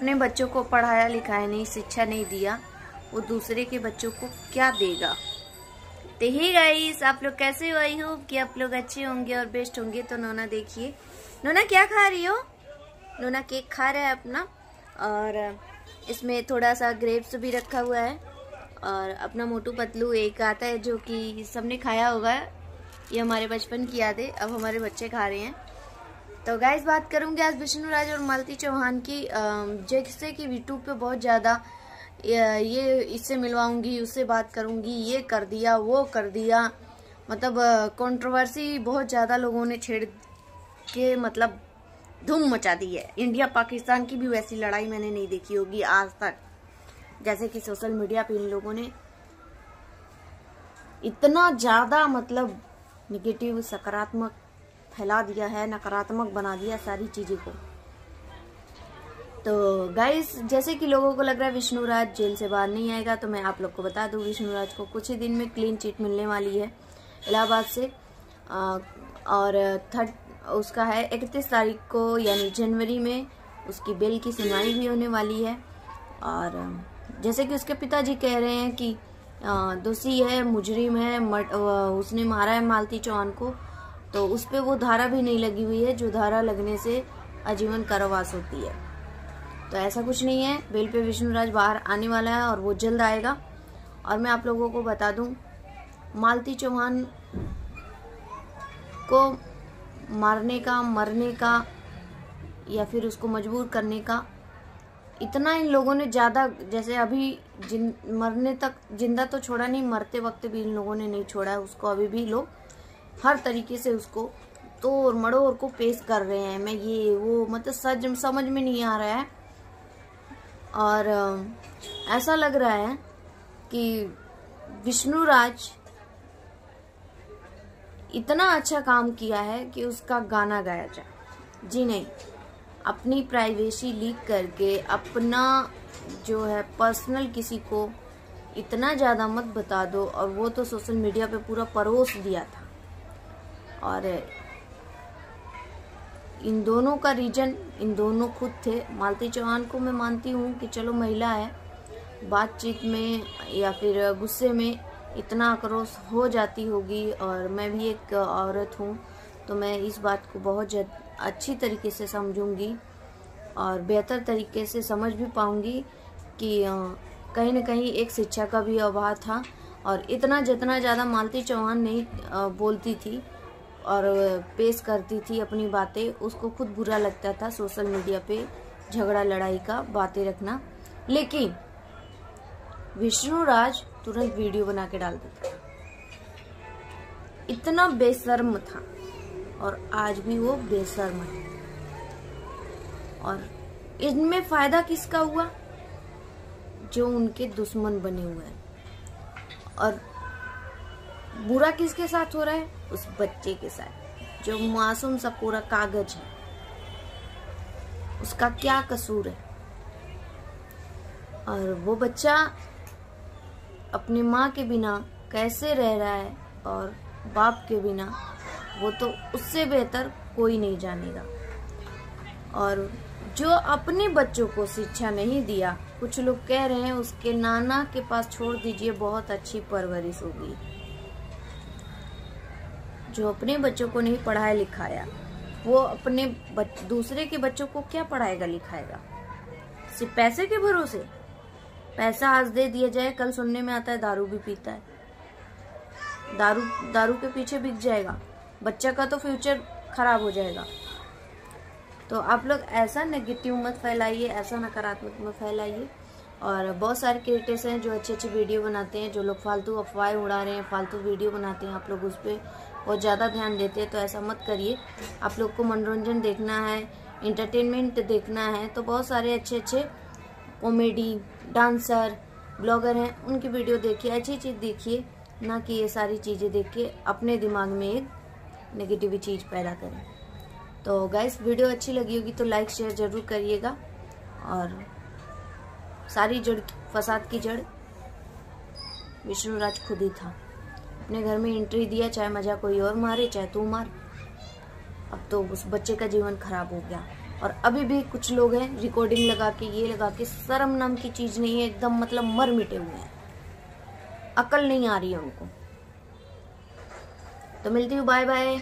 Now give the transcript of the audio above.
अपने बच्चों को पढ़ाया लिखाया नहीं, शिक्षा नहीं दिया, वो दूसरे के बच्चों को क्या देगा? तो ही गाइस आप लोग कैसे हो? हो कि आप लोग अच्छे होंगे और बेस्ट होंगे। तो नोना देखिए। नोना, क्या खा रही हो? नोना केक खा रहा है अपना। और इसमें थोड़ा सा ग्रेप्स भी रखा हुआ है। और अपना मोटू पतलू एक आता है जो कि सबने खाया होगा। ये हमारे बचपन की याद। अब हमारे बच्चे खा रहे हैं। तो गाइस बात करूँगी आज विष्णु राज और मालती चौहान की जैसे कि यूट्यूब पे बहुत ज़्यादा ये इससे मिलवाऊँगी, उससे बात करूँगी, ये कर दिया, वो कर दिया। मतलब कंट्रोवर्सी बहुत ज़्यादा लोगों ने छेड़ के मतलब धूम मचा दी है। इंडिया पाकिस्तान की भी वैसी लड़ाई मैंने नहीं देखी होगी आज तक। जैसे कि सोशल मीडिया पे इन लोगों ने इतना ज़्यादा मतलब निगेटिव सकारात्मक फैला दिया है नकारात्मक बना दिया सारी चीज़ों को। तो गाइस जैसे कि लोगों को लग रहा है विष्णुराज जेल से बाहर नहीं आएगा तो मैं आप लोग को बता दूँ विष्णुराज को कुछ ही दिन में क्लीन चिट मिलने वाली है इलाहाबाद से। आ, और थर्ड उसका है इकतीस तारीख को यानी जनवरी में उसकी बेल की सुनवाई भी होने वाली है। और जैसे कि उसके पिताजी कह रहे हैं कि दोषी है मुजरिम है मर, उसने मारा है मालती चौहान को तो उस पर वो धारा भी नहीं लगी हुई है, जो धारा लगने से आजीवन कारावास होती है। तो ऐसा कुछ नहीं है। बेल पे विष्णुराज बाहर आने वाला है और वो जल्द आएगा। और मैं आप लोगों को बता दूँ, मालती चौहान को मारने का, मरने का या फिर उसको मजबूर करने का इतना इन लोगों ने ज़्यादा, जैसे अभी जिन, मरने तक ज़िंदा तो छोड़ा नहीं, मरते वक्त भी इन लोगों ने नहीं छोड़ा है, उसको अभी भी लोग हर तरीके से उसको तोड़ मड़ोर को पेश कर रहे हैं। मैं ये, वो मतलब सज, समझ में नहीं आ रहा है। और ऐसा लग रहा है कि विष्णुराज इतना अच्छा काम किया है कि उसका गाना गाया जाए। जी नहीं, अपनी प्राइवेसी लीक करके अपना जो है पर्सनल किसी को इतना ज़्यादा मत बता दो। और वो तो सोशल मीडिया पे पूरा परोस दिया था। और इन दोनों का रीजन, इन दोनों खुद थे। मालती चौहान को मैं मानती हूँ कि चलो महिला है। बातचीत में या फिर गुस्से में इतना आक्रोश हो जाती होगी और मैं भी एक औरत हूँ तो मैं इस बात को बहुत अच्छी तरीके से समझूँगी और बेहतर तरीके से समझ भी पाऊँगी कि कहीं ना कहीं एक शिक्षा का भी अभाव था। और इतना जितना ज़्यादा मालती चौहान नहीं बोलती थी और पेश करती थी अपनी बातें। उसको खुद बुरा लगता था सोशल मीडिया पे झगड़ा, लड़ाई का बातें रखना। लेकिन विष्णु राज तुरंत वीडियो बना के डाल देता इतना बेशर्म था और आज भी वो बेशर्म है। और इनमें फ़ायदा किसका हुआ? जो उनके दुश्मन बने हुए हैं। और बुरा किसके साथ हो रहा है? उस बच्चे के साथ। जो मासूम सा पूरा कागज़ है। उसका क्या कसूर है? और वो बच्चा अपनी माँ के बिना कैसे रह रहा है और बाप के बिना, वो तो उससे बेहतर कोई नहीं जानेगा। और जो अपने बच्चों को शिक्षा नहीं दिया, कुछ लोग कह रहे हैं उसके नाना के पास छोड़ दीजिए, बहुत अच्छी परवरिश होगी। जो अपने बच्चों को नहीं पढ़ाया लिखाया वो अपने बच, दूसरे के बच्चों को क्या पढ़ाएगा लिखाएगा? सिर्फ़ पैसे के भरोसे? पैसा आज दे दिया जाए कल सुनने में आता है दारू भी पीता है। दारू दारू के पीछे बिक जाएगा। बच्चा का तो फ्यूचर खराब हो जाएगा। तो आप लोग ऐसा नेगेटिव मत फैलाइए ऐसा नकारात्मक मत फैलाइए। और बहुत सारे क्रिएटर्स हैं जो अच्छे अच्छे वीडियो बनाते हैं जो लोग फालतू अफवाहें उड़ा रहे हैं फालतू वीडियो बनाते हैं आप लोग उस पर बहुत ज़्यादा ध्यान देते हैं तो ऐसा मत करिए। आप लोग को मनोरंजन देखना है इंटरटेनमेंट देखना है तो बहुत सारे अच्छे अच्छे कॉमेडी डांसर ब्लॉगर हैं, उनकी वीडियो देखिए, अच्छी चीज़ देखिए, ना कि ये सारी चीज़ें देख के अपने दिमाग में एक नेगेटिव चीज़ पैदा करें। तो गाइस वीडियो अच्छी लगी होगी तो लाइक शेयर ज़रूर करिएगा, और सारी जड़ फसाद की जड़ विष्णुराज खुद ही था। अपने घर में एंट्री दिया, चाहे मज़ा कोई और मारे, चाहे तू मार। अब तो उस बच्चे का जीवन खराब हो गया। और अभी भी कुछ लोग हैं रिकॉर्डिंग लगा के, ये लगा के, शर्म नाम की चीज़ नहीं है, एकदम मतलब मर मिटे हुए हैं। अकल नहीं आ रही है उनको। तो मिलती हूँ बाय बाय